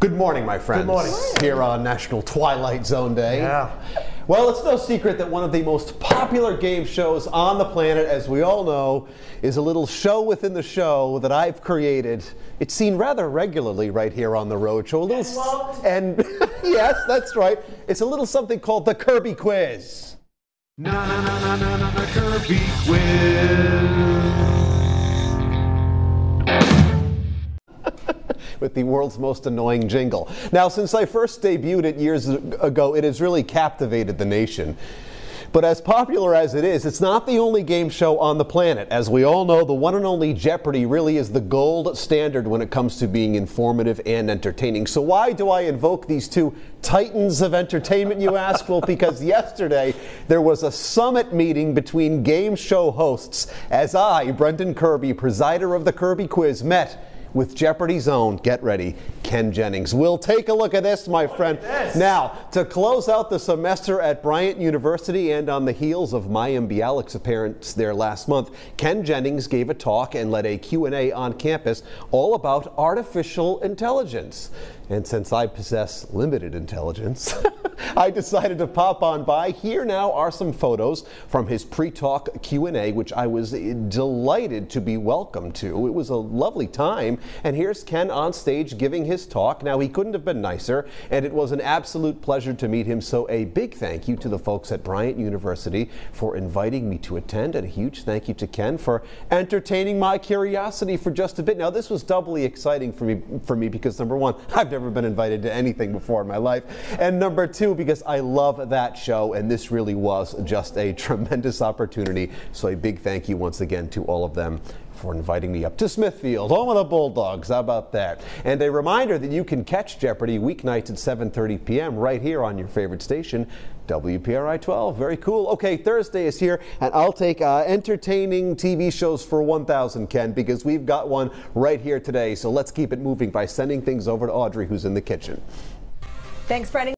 Good morning, my friends. Good morning. Here on National Twilight Zone Day. Yeah. Well, it's no secret that one of the most popular game shows on the planet, as we all know, is a little show within the show that I've created. It's seen rather regularly right here on the Rhode Show. A little, and, and yes, that's right. It's a little something called the Kirby Quiz. Na na na na na na na Kirby quiz. With the world's most annoying jingle. Now, since I first debuted it years ago, it has really captivated the nation. But as popular as it is, it's not the only game show on the planet. As we all know, the one and only Jeopardy really is the gold standard when it comes to being informative and entertaining. So why do I invoke these two titans of entertainment, you ask? well, because yesterday there was a summit meeting between game show hosts as I, Brendan Kirby, presider of the Kirby Quiz, met with Jeopardy's own, get ready, Ken Jennings. We'll take a look at this, my friend. Now, to close out the semester at Bryant University and on the heels of Mayim Bialik's appearance there last month, Ken Jennings gave a talk and led a Q&A on campus all about artificial intelligence. And since I possess limited intelligence, I decided to pop on by. Here now are some photos from his pre-talk Q&A, which I was delighted to be welcomed to. It was a lovely time. And here's Ken on stage giving his talk. Now, he couldn't have been nicer, and it was an absolute pleasure to meet him. So a big thank you to the folks at Bryant University for inviting me to attend, and a huge thank you to Ken for entertaining my curiosity for just a bit. Now, this was doubly exciting for me, for me because number one, I've never been invited to anything before in my life. And number two, because I love that show, and this really was just a tremendous opportunity. So a big thank you once again to all of them for inviting me up to Smithfield, home of the Bulldogs. How about that? And a reminder that you can catch Jeopardy weeknights at 7:30 p.m. right here on your favorite station, WPRI 12. Very cool. Okay, Thursday is here, and I'll take uh, entertaining TV shows for 1,000, Ken, because we've got one right here today. So let's keep it moving by sending things over to Audrey, who's in the kitchen. Thanks, Brendan.